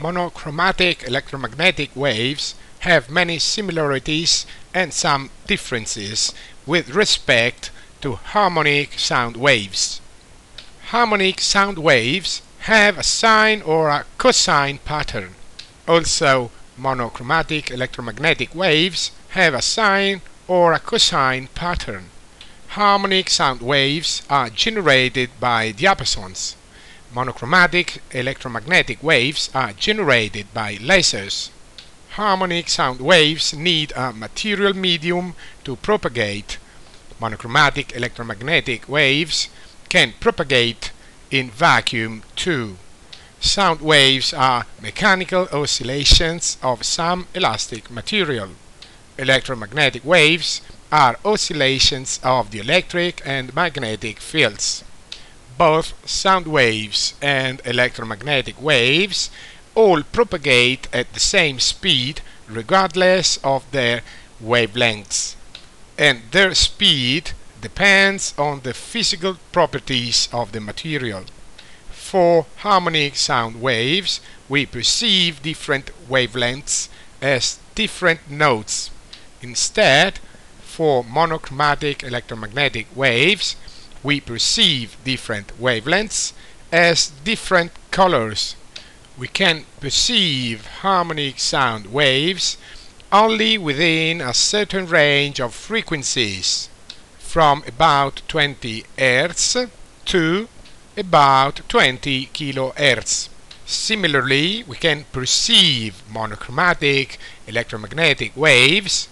monochromatic electromagnetic waves have many similarities and some differences with respect to harmonic sound waves. Harmonic sound waves have a sine or a cosine pattern. Also, monochromatic electromagnetic waves have a sine or a cosine pattern. Harmonic sound waves are generated by diapasons. Monochromatic electromagnetic waves are generated by lasers. Harmonic sound waves need a material medium to propagate. Monochromatic electromagnetic waves can propagate in vacuum too. Sound waves are mechanical oscillations of some elastic material. Electromagnetic waves are oscillations of the electric and magnetic fields both sound waves and electromagnetic waves all propagate at the same speed regardless of their wavelengths and their speed depends on the physical properties of the material. For harmonic sound waves, we perceive different wavelengths as different notes. Instead, for monochromatic electromagnetic waves, we perceive different wavelengths as different colors. We can perceive harmonic sound waves only within a certain range of frequencies, from about 20 Hz to about 20 kHz. Similarly, we can perceive monochromatic electromagnetic waves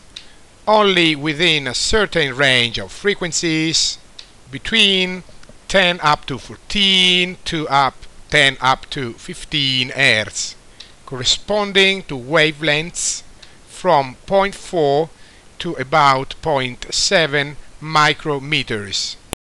only within a certain range of frequencies between 10 up to 14 to up 10 up to 15 Hz corresponding to wavelengths from 0.4 to about 0.7 micrometers.